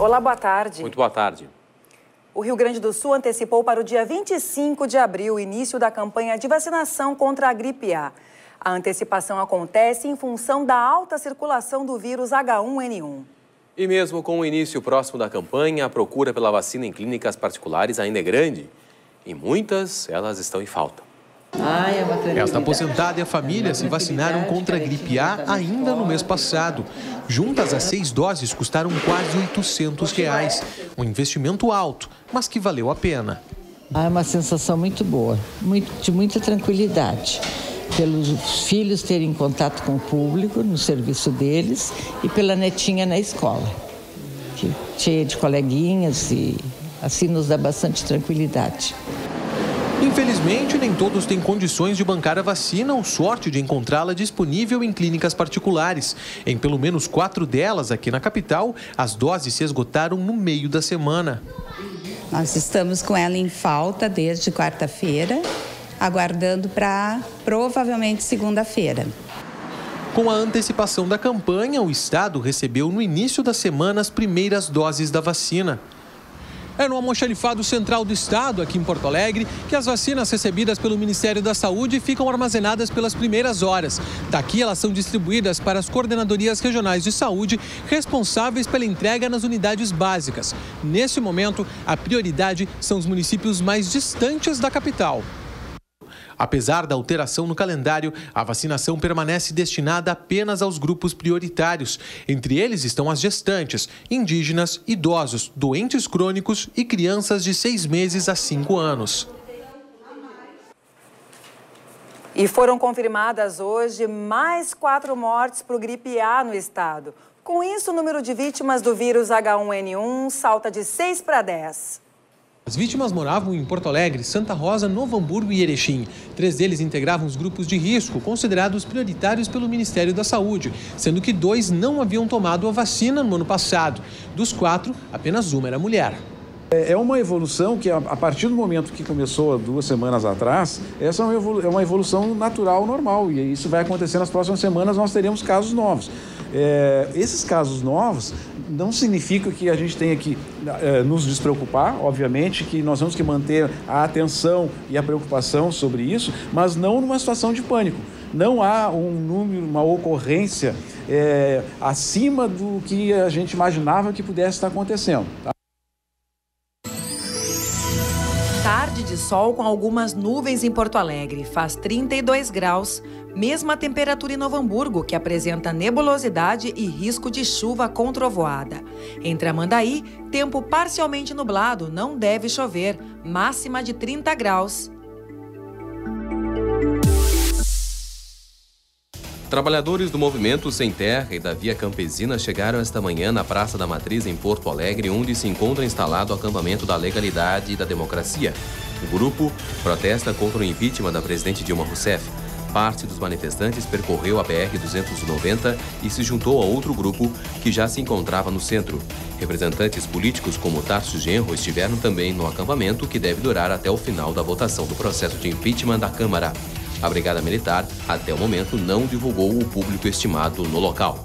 Olá, boa tarde. Muito boa tarde. O Rio Grande do Sul antecipou para o dia 25 de abril o início da campanha de vacinação contra a gripe A. A antecipação acontece em função da alta circulação do vírus H1N1. E mesmo com o início próximo da campanha, a procura pela vacina em clínicas particulares ainda é grande. E muitas, elas estão em falta. Esta aposentada e a família se vacinaram contra a gripe A ainda no mês passado. Juntas, as seis doses custaram quase 800 reais. Um investimento alto, mas que valeu a pena. Ah, é uma sensação muito boa, muito, de muita tranquilidade. Pelos filhos terem contato com o público no serviço deles e pela netinha na escola, que, cheia de coleguinhas e assim nos dá bastante tranquilidade. Infelizmente, nem todos têm condições de bancar a vacina ou sorte de encontrá-la disponível em clínicas particulares. Em pelo menos quatro delas aqui na capital, as doses se esgotaram no meio da semana. Nós estamos com ela em falta desde quarta-feira, aguardando para provavelmente segunda-feira. Com a antecipação da campanha, o Estado recebeu no início da semana as primeiras doses da vacina. É no almoxarifado central do estado, aqui em Porto Alegre, que as vacinas recebidas pelo Ministério da Saúde ficam armazenadas pelas primeiras horas. Daqui elas são distribuídas para as coordenadorias regionais de saúde responsáveis pela entrega nas unidades básicas. Nesse momento, a prioridade são os municípios mais distantes da capital. Apesar da alteração no calendário, a vacinação permanece destinada apenas aos grupos prioritários. Entre eles estão as gestantes, indígenas, idosos, doentes crônicos e crianças de seis meses a cinco anos. E foram confirmadas hoje mais quatro mortes por gripe A no estado. Com isso, o número de vítimas do vírus H1N1 salta de 6 para 10. As vítimas moravam em Porto Alegre, Santa Rosa, Novo Hamburgo e Erechim. Três deles integravam os grupos de risco, considerados prioritários pelo Ministério da Saúde, sendo que dois não haviam tomado a vacina no ano passado. Dos quatro, apenas uma era mulher. É uma evolução que, a partir do momento que começou duas semanas atrás, essa é uma evolução natural, normal. E isso vai acontecer nas próximas semanas, nós teremos casos novos. É, esses casos novos não significa que a gente tenha que é, nos despreocupar, obviamente, que nós temos que manter a atenção e a preocupação sobre isso, mas não numa situação de pânico. Não há um número, uma ocorrência é, acima do que a gente imaginava que pudesse estar acontecendo. Tá? Tarde de sol com algumas nuvens em Porto Alegre. Faz 32 graus. Mesma temperatura em Novo Hamburgo, que apresenta nebulosidade e risco de chuva com trovoada. Entre Amandaí, tempo parcialmente nublado, não deve chover. Máxima de 30 graus. Trabalhadores do Movimento Sem Terra e da Via Campesina chegaram esta manhã na Praça da Matriz, em Porto Alegre, onde se encontra instalado o acampamento da legalidade e da democracia. O grupo protesta contra o impeachment da presidente Dilma Rousseff. Parte dos manifestantes percorreu a BR-290 e se juntou a outro grupo que já se encontrava no centro. Representantes políticos como Tarso Genro estiveram também no acampamento, que deve durar até o final da votação do processo de impeachment da Câmara. A Brigada Militar, até o momento, não divulgou o público estimado no local.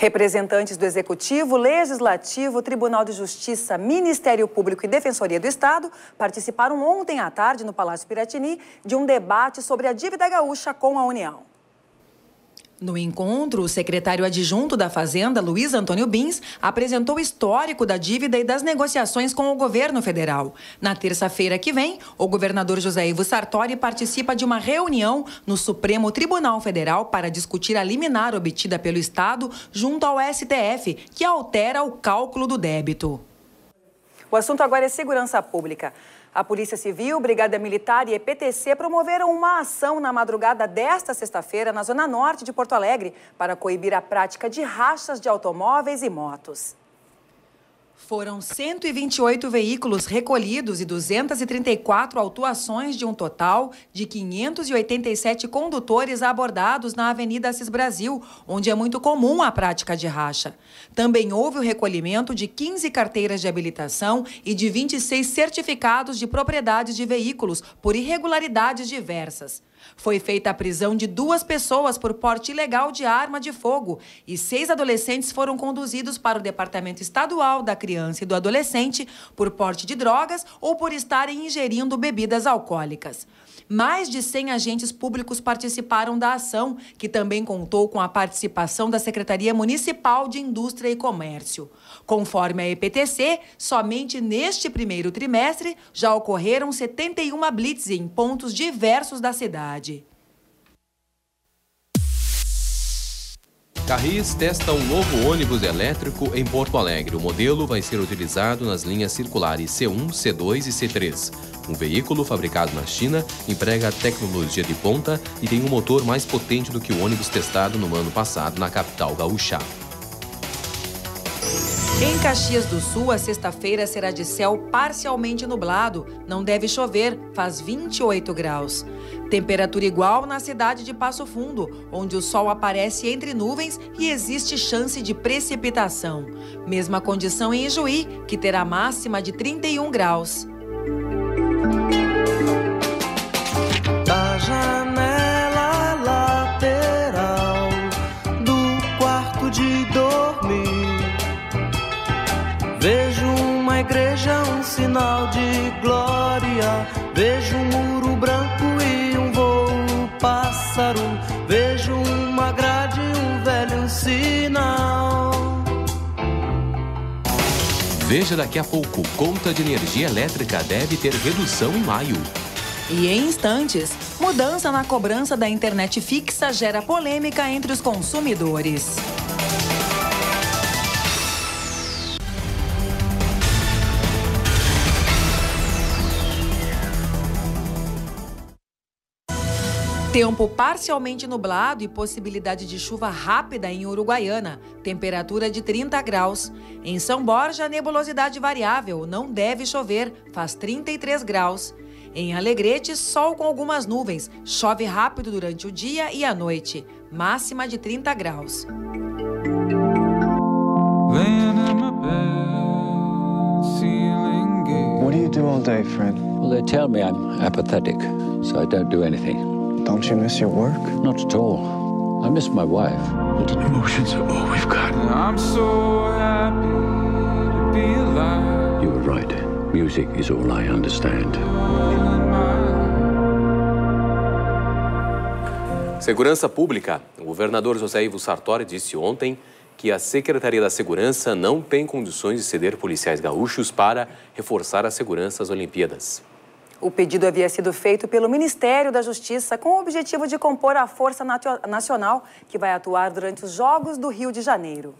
Representantes do Executivo, Legislativo, Tribunal de Justiça, Ministério Público e Defensoria do Estado participaram ontem à tarde no Palácio Piratini de um debate sobre a dívida gaúcha com a União. No encontro, o secretário adjunto da Fazenda, Luiz Antônio Bins, apresentou o histórico da dívida e das negociações com o governo federal. Na terça-feira que vem, o governador José Ivo Sartori participa de uma reunião no Supremo Tribunal Federal para discutir a liminar obtida pelo Estado junto ao STF, que altera o cálculo do débito. O assunto agora é segurança pública. A Polícia Civil, Brigada Militar e EPTC promoveram uma ação na madrugada desta sexta-feira na zona norte de Porto Alegre para coibir a prática de rachas de automóveis e motos. Foram 128 veículos recolhidos e 234 autuações de um total de 587 condutores abordados na Avenida Assis Brasil, onde é muito comum a prática de racha. Também houve o recolhimento de 15 carteiras de habilitação e de 26 certificados de propriedades de veículos por irregularidades diversas. Foi feita a prisão de duas pessoas por porte ilegal de arma de fogo e seis adolescentes foram conduzidos para o Departamento Estadual da Criança e do Adolescente por porte de drogas ou por estarem ingerindo bebidas alcoólicas. Mais de 100 agentes públicos participaram da ação, que também contou com a participação da Secretaria Municipal de Indústria e Comércio. Conforme a EPTC, somente neste primeiro trimestre já ocorreram 71 blitz em pontos diversos da cidade. Carris testa um novo ônibus elétrico em Porto Alegre. O modelo vai ser utilizado nas linhas circulares C1, C2 e C3. Um veículo fabricado na China emprega tecnologia de ponta e tem um motor mais potente do que o ônibus testado no ano passado na capital gaúcha. Em Caxias do Sul, a sexta-feira será de céu parcialmente nublado. Não deve chover, faz 28 graus. Temperatura igual na cidade de Passo Fundo, onde o sol aparece entre nuvens e existe chance de precipitação. Mesma condição em Ijuí, que terá máxima de 31 graus. Sinal de glória. Vejo um muro branco e um voo pássaro. Vejo uma grade, um velho sinal. Veja daqui a pouco, conta de energia elétrica deve ter redução em maio. E em instantes, mudança na cobrança da internet fixa gera polêmica entre os consumidores. Tempo parcialmente nublado e possibilidade de chuva rápida em Uruguaiana. Temperatura de 30 graus. Em São Borja, nebulosidade variável. Não deve chover. Faz 33 graus. Em Alegrete, sol com algumas nuvens. Chove rápido durante o dia e a noite. Máxima de 30 graus. What do you do all day, Fred? Well, they tell me I'm apathetic, so I don't do anything. Don't you miss your work? Not at all. I miss my wife. Emotions are all we've got. I'm so happy to be alive. You were right. Music is all I understand. Segurança Pública. O governador José Ivo Sartori disse ontem que a Secretaria da Segurança não tem condições de ceder policiais gaúchos para reforçar a segurança às Olimpíadas. O pedido havia sido feito pelo Ministério da Justiça com o objetivo de compor a Força Nacional que vai atuar durante os Jogos do Rio de Janeiro.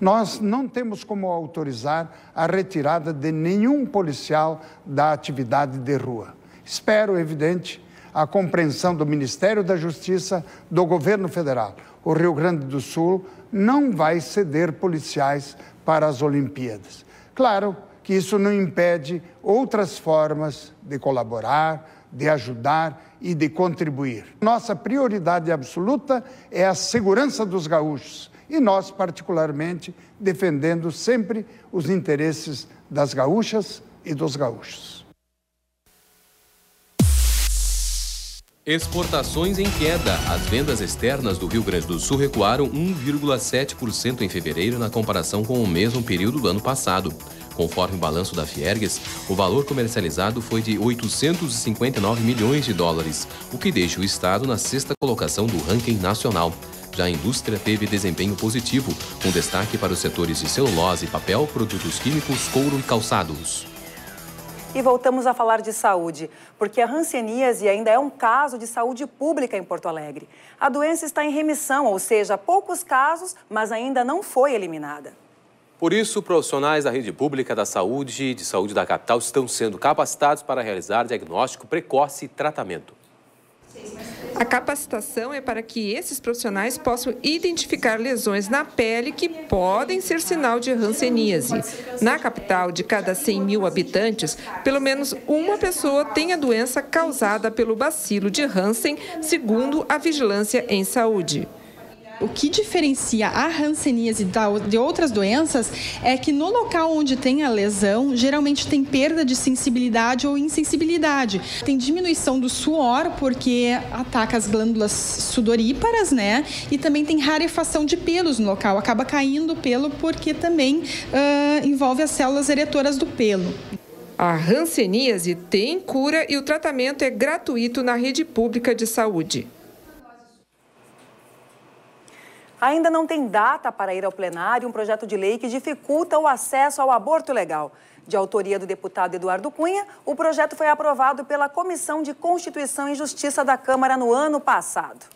Nós não temos como autorizar a retirada de nenhum policial da atividade de rua. Espero, evidente, a compreensão do Ministério da Justiça, do governo federal. O Rio Grande do Sul não vai ceder policiais para as Olimpíadas. Claro, que isso não impede outras formas de colaborar, de ajudar e de contribuir. Nossa prioridade absoluta é a segurança dos gaúchos e nós, particularmente, defendendo sempre os interesses das gaúchas e dos gaúchos. Exportações em queda. As vendas externas do Rio Grande do Sul recuaram 1,7% em fevereiro na comparação com o mesmo período do ano passado. Conforme o balanço da Fiergues, o valor comercializado foi de 859 milhões de dólares, o que deixa o Estado na sexta colocação do ranking nacional. Já a indústria teve desempenho positivo, com destaque para os setores de celulose, papel, produtos químicos, couro e calçados. E voltamos a falar de saúde, porque a hanseníase ainda é um caso de saúde pública em Porto Alegre. A doença está em remissão, ou seja, poucos casos, mas ainda não foi eliminada. Por isso, profissionais da rede pública da saúde e de saúde da capital estão sendo capacitados para realizar diagnóstico precoce e tratamento. A capacitação é para que esses profissionais possam identificar lesões na pele que podem ser sinal de hanseníase. Na capital, de cada 100 mil habitantes, pelo menos uma pessoa tem a doença causada pelo bacilo de Hansen, segundo a Vigilância em Saúde. O que diferencia a hanseníase de outras doenças é que no local onde tem a lesão, geralmente tem perda de sensibilidade ou insensibilidade. Tem diminuição do suor, porque ataca as glândulas sudoríparas, né? E também tem rarefação de pelos no local. Acaba caindo o pelo porque também uh, envolve as células eretoras do pelo. A hanseníase tem cura e o tratamento é gratuito na rede pública de saúde. Ainda não tem data para ir ao plenário um projeto de lei que dificulta o acesso ao aborto legal. De autoria do deputado Eduardo Cunha, o projeto foi aprovado pela Comissão de Constituição e Justiça da Câmara no ano passado.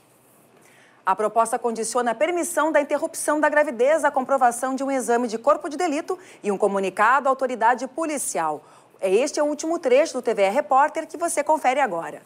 A proposta condiciona a permissão da interrupção da gravidez à comprovação de um exame de corpo de delito e um comunicado à autoridade policial. Este é o último trecho do TVE Repórter que você confere agora.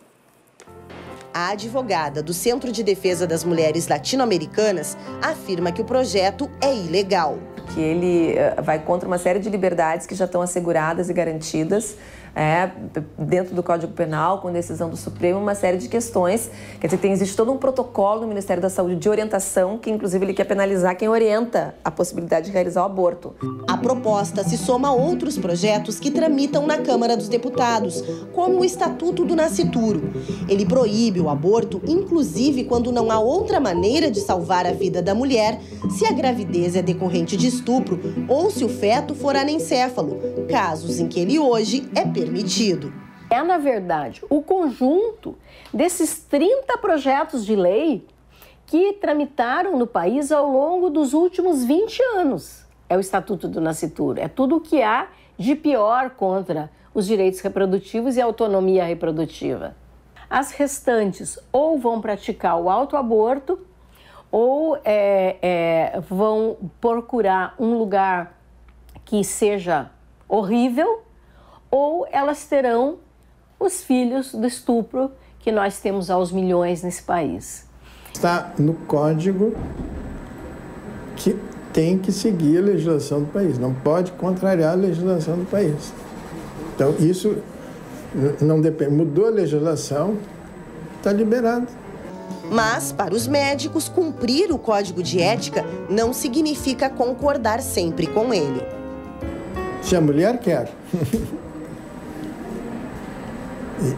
A advogada do Centro de Defesa das Mulheres Latino-Americanas afirma que o projeto é ilegal. Que ele eh, vai contra uma série de liberdades que já estão asseguradas e garantidas é, dentro do Código Penal, com decisão do Supremo, uma série de questões. Quer dizer, tem, existe todo um protocolo no Ministério da Saúde de orientação, que inclusive ele quer penalizar quem orienta a possibilidade de realizar o aborto. A proposta se soma a outros projetos que tramitam na Câmara dos Deputados, como o Estatuto do Nascituro. Ele proíbe o aborto, inclusive quando não há outra maneira de salvar a vida da mulher, se a gravidez é decorrente de estupro ou se o feto for anencéfalo, casos em que ele hoje é permitido. É, na verdade, o conjunto desses 30 projetos de lei que tramitaram no país ao longo dos últimos 20 anos. É o Estatuto do Nascituro, é tudo o que há de pior contra os direitos reprodutivos e a autonomia reprodutiva. As restantes ou vão praticar o autoaborto ou é, é, vão procurar um lugar que seja horrível ou elas terão os filhos do estupro que nós temos aos milhões nesse país. Está no código que tem que seguir a legislação do país, não pode contrariar a legislação do país. Então, isso não depende. Mudou a legislação, está liberado. Mas, para os médicos, cumprir o código de ética não significa concordar sempre com ele. Se a mulher quer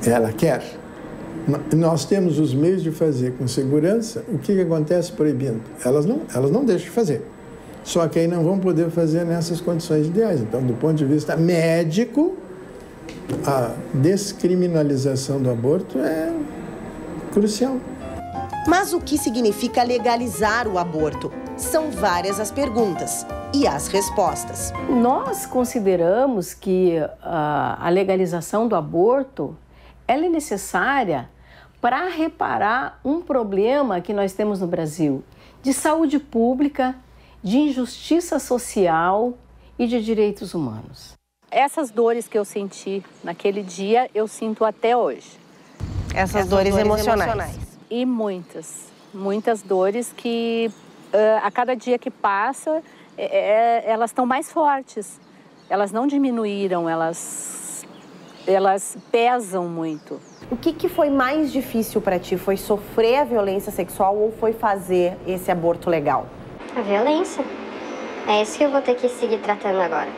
ela quer. Nós temos os meios de fazer com segurança. O que, que acontece proibindo? Elas não, elas não deixam de fazer. Só que aí não vão poder fazer nessas condições ideais. Então, do ponto de vista médico, a descriminalização do aborto é crucial. Mas o que significa legalizar o aborto? São várias as perguntas e as respostas. Nós consideramos que uh, a legalização do aborto ela é necessária para reparar um problema que nós temos no Brasil de saúde pública, de injustiça social e de direitos humanos. Essas dores que eu senti naquele dia, eu sinto até hoje. Essas, Essas dores, dores emocionais. emocionais. E muitas, muitas dores que uh, a cada dia que passa, é, é, elas estão mais fortes. Elas não diminuíram, elas elas pesam muito. O que, que foi mais difícil para ti? Foi sofrer a violência sexual ou foi fazer esse aborto legal? A violência. É isso que eu vou ter que seguir tratando agora.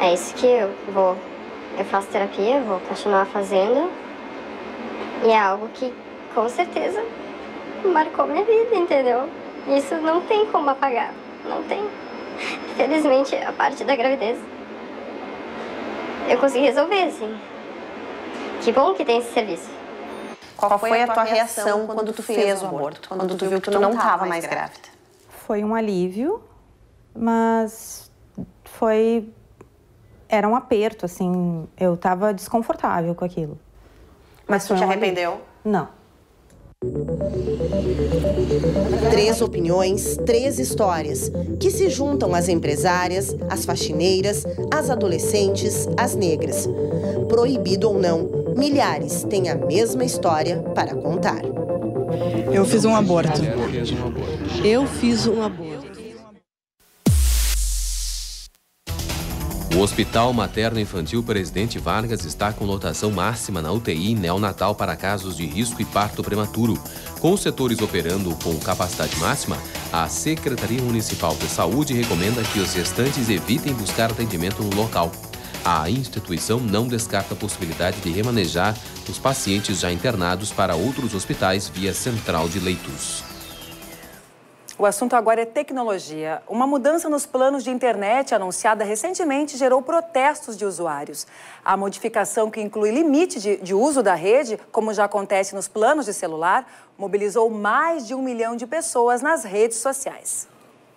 É isso que eu vou. Eu faço terapia, vou continuar fazendo. E é algo que, com certeza, marcou minha vida, entendeu? Isso não tem como apagar. Não tem. Felizmente, a parte da gravidez eu consegui resolver, assim. Que bom que tem esse serviço. Qual foi a tua reação quando tu fez o aborto? Quando tu viu que tu não estava mais grávida? Foi um alívio, mas foi era um aperto, assim, eu estava desconfortável com aquilo. Mas, mas tu te arrependeu? Alívio. Não. Três opiniões, três histórias, que se juntam às empresárias, às faxineiras, às adolescentes, às negras. Proibido ou não, milhares têm a mesma história para contar. Eu fiz um aborto. Eu fiz um aborto. O Hospital Materno Infantil Presidente Vargas está com lotação máxima na UTI neonatal para casos de risco e parto prematuro. Com os setores operando com capacidade máxima, a Secretaria Municipal de Saúde recomenda que os restantes evitem buscar atendimento no local. A instituição não descarta a possibilidade de remanejar os pacientes já internados para outros hospitais via central de leitos. O assunto agora é tecnologia. Uma mudança nos planos de internet anunciada recentemente gerou protestos de usuários. A modificação, que inclui limite de, de, uso da rede, como já acontece nos planos de celular, mobilizou mais de um milhão de pessoas nas redes sociais.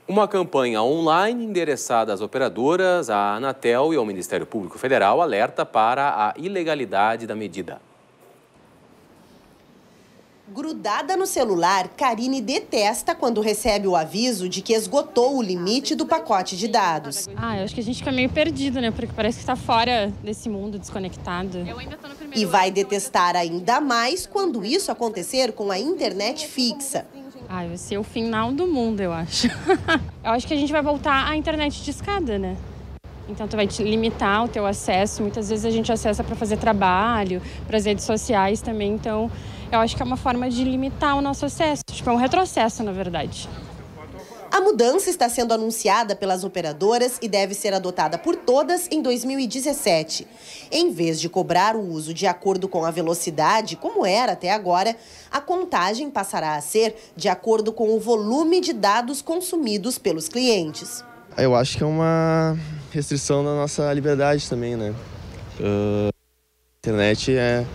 Uma campanha online endereçada às operadoras, à Anatel e ao Ministério Público Federal alerta para a ilegalidade da medida. Grudada no celular, Karine detesta quando recebe o aviso de que esgotou o limite do pacote de dados. Ah, eu acho que a gente fica meio perdido, né? Porque parece que está fora desse mundo desconectado. E vai detestar ainda mais quando isso acontecer com a internet fixa. Ah, vai ser o final do mundo, eu acho. eu acho que a gente vai voltar à internet de escada, né? Então, tu vai te limitar o teu acesso. Muitas vezes a gente acessa para fazer trabalho, para as redes sociais também. Então, eu acho que é uma forma de limitar o nosso acesso. Tipo, é um retrocesso, na verdade. A mudança está sendo anunciada pelas operadoras e deve ser adotada por todas em 2017. Em vez de cobrar o uso de acordo com a velocidade, como era até agora, a contagem passará a ser de acordo com o volume de dados consumidos pelos clientes. Eu acho que é uma restrição da nossa liberdade também, né? Uh, a internet é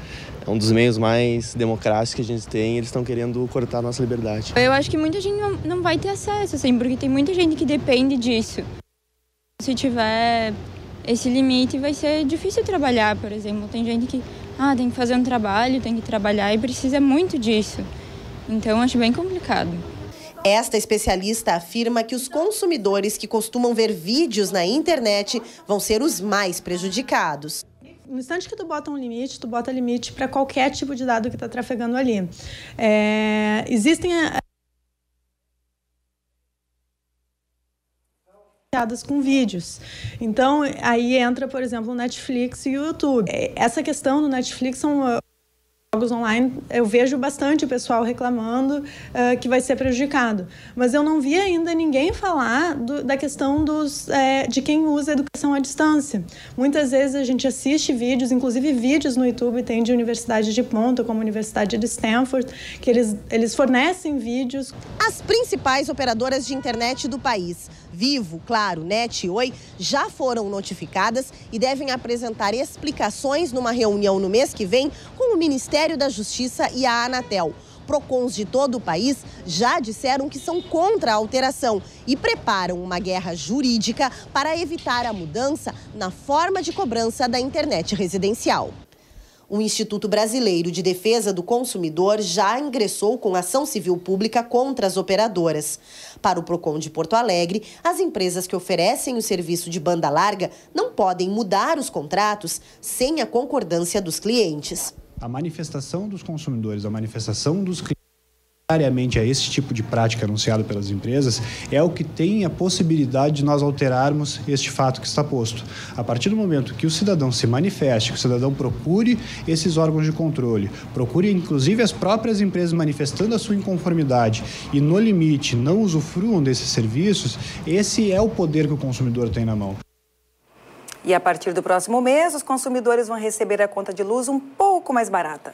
é um dos meios mais democráticos que a gente tem e eles estão querendo cortar a nossa liberdade. Eu acho que muita gente não, não vai ter acesso, assim, porque tem muita gente que depende disso. Se tiver esse limite, vai ser difícil trabalhar, por exemplo. Tem gente que ah, tem que fazer um trabalho, tem que trabalhar e precisa muito disso. Então, acho bem complicado. Esta especialista afirma que os consumidores que costumam ver vídeos na internet vão ser os mais prejudicados no instante que tu bota um limite, tu bota limite para qualquer tipo de dado que está trafegando ali. É, existem é, com vídeos. Então, aí entra, por exemplo, o Netflix e o YouTube. É, essa questão do Netflix são jogos online, eu vejo bastante o pessoal reclamando uh, que vai ser prejudicado. Mas eu não vi ainda ninguém falar do, da questão dos, é, de quem usa educação à distância. Muitas vezes a gente assiste vídeos, inclusive vídeos no YouTube tem de universidade de ponta, como a Universidade de Stanford, que eles, eles fornecem vídeos. As principais operadoras de internet do país Vivo, Claro, NET e Oi já foram notificadas e devem apresentar explicações numa reunião no mês que vem com o Ministério da Justiça e a Anatel. Procons de todo o país já disseram que são contra a alteração e preparam uma guerra jurídica para evitar a mudança na forma de cobrança da internet residencial. O Instituto Brasileiro de Defesa do Consumidor já ingressou com ação civil pública contra as operadoras. Para o Procon de Porto Alegre, as empresas que oferecem o serviço de banda larga não podem mudar os contratos sem a concordância dos clientes. A manifestação dos consumidores, a manifestação dos clientes a esse tipo de prática anunciado pelas empresas é o que tem a possibilidade de nós alterarmos este fato que está posto. A partir do momento que o cidadão se manifeste, que o cidadão procure esses órgãos de controle, procure inclusive as próprias empresas manifestando a sua inconformidade e no limite não usufruam desses serviços, esse é o poder que o consumidor tem na mão. E a partir do próximo mês, os consumidores vão receber a conta de luz um pouco mais barata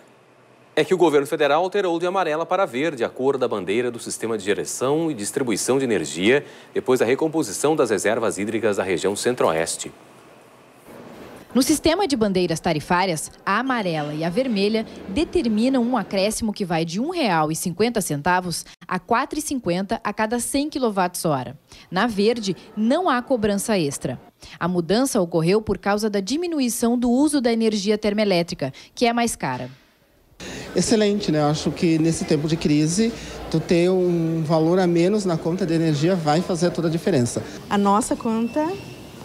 é que o governo federal alterou de amarela para verde a cor da bandeira do sistema de geração e distribuição de energia depois da recomposição das reservas hídricas da região centro-oeste. No sistema de bandeiras tarifárias, a amarela e a vermelha determinam um acréscimo que vai de R$ 1,50 a R$ 4,50 a cada 100 kWh. Na verde, não há cobrança extra. A mudança ocorreu por causa da diminuição do uso da energia termoelétrica, que é mais cara excelente, né? Eu acho que nesse tempo de crise, tu ter um valor a menos na conta de energia vai fazer toda a diferença. A nossa conta,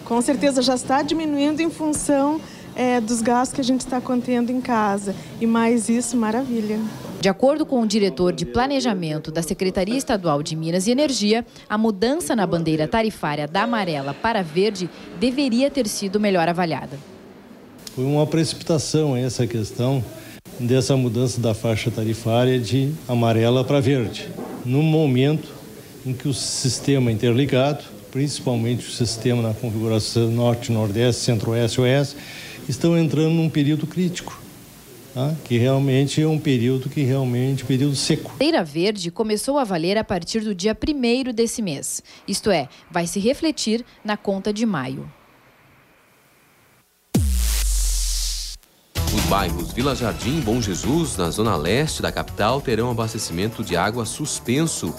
com certeza, já está diminuindo em função é, dos gastos que a gente está contendo em casa. E mais isso, maravilha. De acordo com o diretor de planejamento da Secretaria Estadual de Minas e Energia, a mudança na bandeira tarifária da amarela para verde deveria ter sido melhor avaliada. Foi uma precipitação essa questão dessa mudança da faixa tarifária de amarela para verde, no momento em que o sistema interligado, principalmente o sistema na configuração norte, nordeste, centro-oeste, oeste, estão entrando num período crítico. Tá? que realmente é um período que realmente período seco. Teira Verde começou a valer a partir do dia 1 desse mês. Isto é, vai se refletir na conta de maio. Bairros Vila Jardim e Bom Jesus, na zona leste da capital, terão abastecimento de água suspenso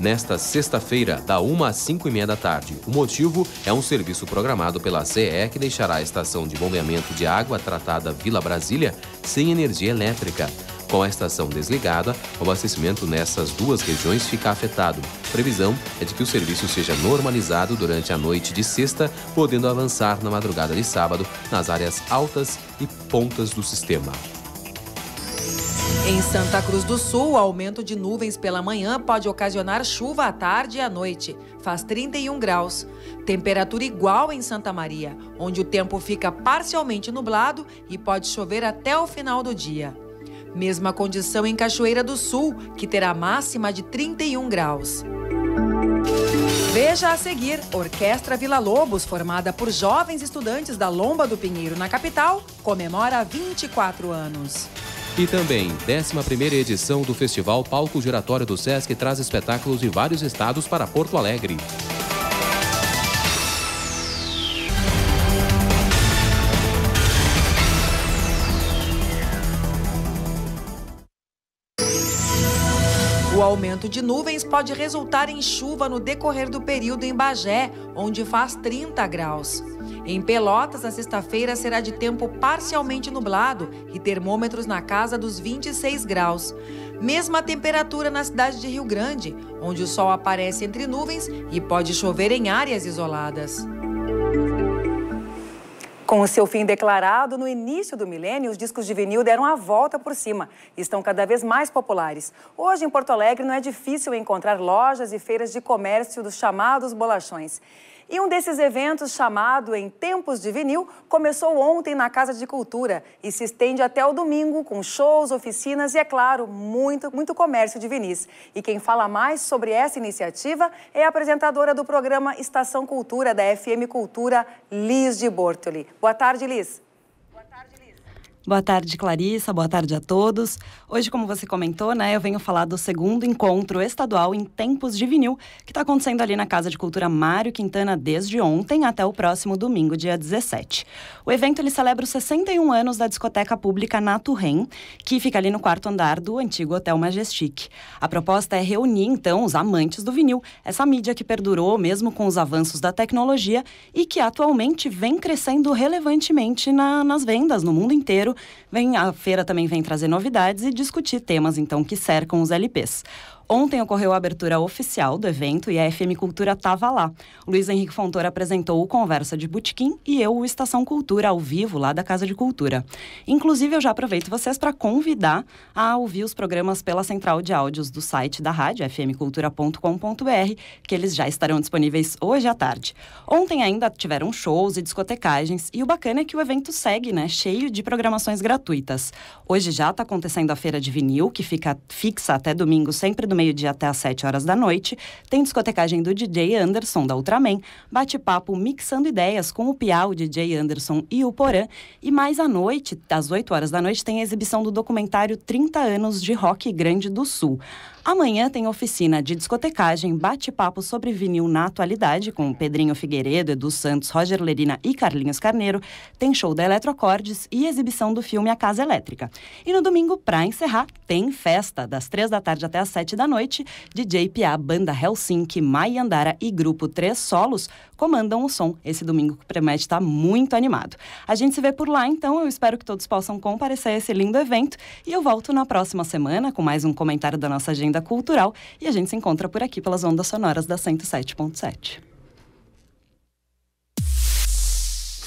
nesta sexta-feira, da 1 às 5 e meia da tarde. O motivo é um serviço programado pela CE que deixará a estação de bombeamento de água tratada Vila Brasília sem energia elétrica. Com a estação desligada, o abastecimento nessas duas regiões fica afetado. Previsão é de que o serviço seja normalizado durante a noite de sexta, podendo avançar na madrugada de sábado nas áreas altas e pontas do sistema. Em Santa Cruz do Sul, o aumento de nuvens pela manhã pode ocasionar chuva à tarde e à noite. Faz 31 graus. Temperatura igual em Santa Maria, onde o tempo fica parcialmente nublado e pode chover até o final do dia. Mesma condição em Cachoeira do Sul, que terá máxima de 31 graus. Veja a seguir, Orquestra Vila Lobos, formada por jovens estudantes da Lomba do Pinheiro na capital, comemora 24 anos. E também, 11ª edição do Festival Palco Giratório do Sesc traz espetáculos de vários estados para Porto Alegre. O aumento de nuvens pode resultar em chuva no decorrer do período em Bagé, onde faz 30 graus. Em Pelotas, a sexta-feira será de tempo parcialmente nublado e termômetros na casa dos 26 graus. Mesma temperatura na cidade de Rio Grande, onde o sol aparece entre nuvens e pode chover em áreas isoladas. Com o seu fim declarado no início do milênio, os discos de vinil deram a volta por cima e estão cada vez mais populares. Hoje, em Porto Alegre, não é difícil encontrar lojas e feiras de comércio dos chamados bolachões. E um desses eventos, chamado Em Tempos de Vinil, começou ontem na Casa de Cultura e se estende até o domingo com shows, oficinas e, é claro, muito, muito comércio de vinis. E quem fala mais sobre essa iniciativa é a apresentadora do programa Estação Cultura da FM Cultura, Liz de Bortoli. Boa tarde, Liz. Boa tarde, Clarissa. Boa tarde a todos. Hoje, como você comentou, né, eu venho falar do segundo encontro estadual em Tempos de Vinil, que está acontecendo ali na Casa de Cultura Mário Quintana desde ontem até o próximo domingo, dia 17. O evento ele celebra os 61 anos da discoteca pública Nato Ren, que fica ali no quarto andar do antigo Hotel Majestic. A proposta é reunir, então, os amantes do vinil, essa mídia que perdurou mesmo com os avanços da tecnologia e que atualmente vem crescendo relevantemente na, nas vendas no mundo inteiro Vem, a feira também vem trazer novidades e discutir temas então que cercam os LPs. Ontem ocorreu a abertura oficial do evento e a FM Cultura estava lá. Luiz Henrique Fontoura apresentou o Conversa de Butiquim e eu o Estação Cultura ao vivo lá da Casa de Cultura. Inclusive, eu já aproveito vocês para convidar a ouvir os programas pela central de áudios do site da rádio, fmcultura.com.br, que eles já estarão disponíveis hoje à tarde. Ontem ainda tiveram shows e discotecagens e o bacana é que o evento segue, né, cheio de programações gratuitas. Hoje já está acontecendo a feira de vinil, que fica fixa até domingo, sempre do meio-dia até às 7 horas da noite. Tem discotecagem do DJ Anderson, da Ultraman, bate-papo mixando ideias com o Piau, o DJ Anderson e o Porã. E mais à noite, às 8 horas da noite, tem a exibição do documentário 30 anos de Rock Grande do Sul. Amanhã tem oficina de discotecagem, bate-papo sobre vinil na atualidade, com Pedrinho Figueiredo, Edu Santos, Roger Lerina e Carlinhos Carneiro. Tem show da Eletrocordes e exibição do filme A Casa Elétrica. E no domingo, para encerrar, tem festa, das três da tarde até as sete da noite. DJ Pia, Banda Helsinki, Mai Andara e Grupo Três Solos comandam o som. Esse domingo que promete estar muito animado. A gente se vê por lá, então. Eu espero que todos possam comparecer a esse lindo evento. E eu volto na próxima semana com mais um comentário da nossa agenda cultural. E a gente se encontra por aqui pelas ondas sonoras da 107.7.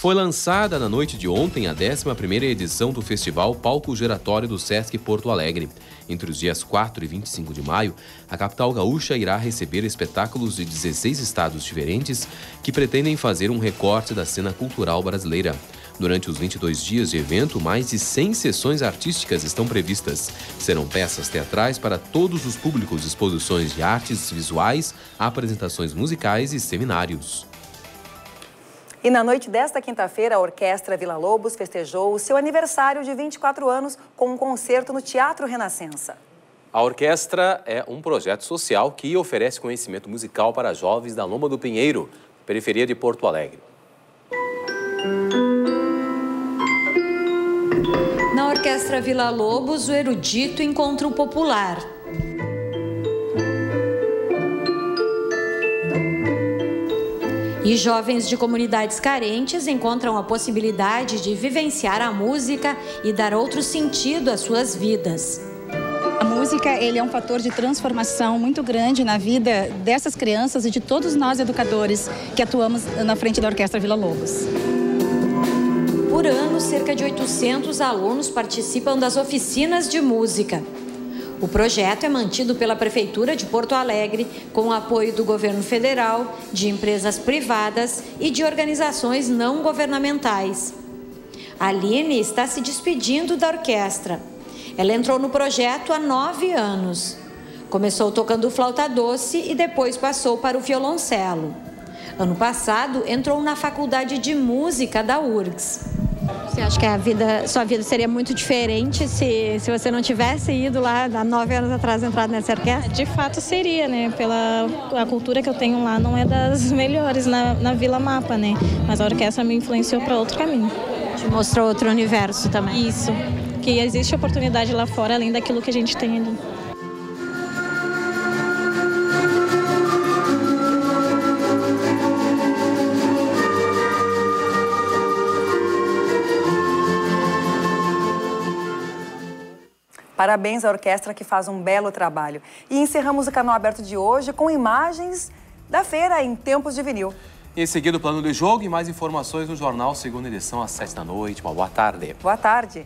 Foi lançada na noite de ontem a 11ª edição do Festival Palco Geratório do Sesc Porto Alegre. Entre os dias 4 e 25 de maio, a capital gaúcha irá receber espetáculos de 16 estados diferentes que pretendem fazer um recorte da cena cultural brasileira. Durante os 22 dias de evento, mais de 100 sessões artísticas estão previstas. Serão peças teatrais para todos os públicos, exposições de artes visuais, apresentações musicais e seminários. E na noite desta quinta-feira, a Orquestra Vila Lobos festejou o seu aniversário de 24 anos com um concerto no Teatro Renascença. A orquestra é um projeto social que oferece conhecimento musical para jovens da Loma do Pinheiro, periferia de Porto Alegre. Orquestra Vila Lobos, o erudito encontra o popular. E jovens de comunidades carentes encontram a possibilidade de vivenciar a música e dar outro sentido às suas vidas. A música ele é um fator de transformação muito grande na vida dessas crianças e de todos nós educadores que atuamos na frente da Orquestra Vila Lobos. Por ano, cerca de 800 alunos participam das oficinas de música. O projeto é mantido pela Prefeitura de Porto Alegre, com o apoio do governo federal, de empresas privadas e de organizações não governamentais. A Aline está se despedindo da orquestra. Ela entrou no projeto há nove anos. Começou tocando flauta doce e depois passou para o violoncelo. Ano passado, entrou na Faculdade de Música da URGS. Você acha que a vida, sua vida seria muito diferente se, se você não tivesse ido lá há nove anos atrás entrado nessa orquestra? De fato seria, né? Pela a cultura que eu tenho lá não é das melhores na, na Vila Mapa, né? Mas a orquestra me influenciou para outro caminho. Te mostrou outro universo também. Isso. Que existe oportunidade lá fora além daquilo que a gente tem ali. Parabéns à orquestra que faz um belo trabalho. E encerramos o canal aberto de hoje com imagens da feira em tempos de vinil. Em seguida, o plano do jogo e mais informações no jornal, segunda edição, às sete da noite. Uma boa tarde. Boa tarde.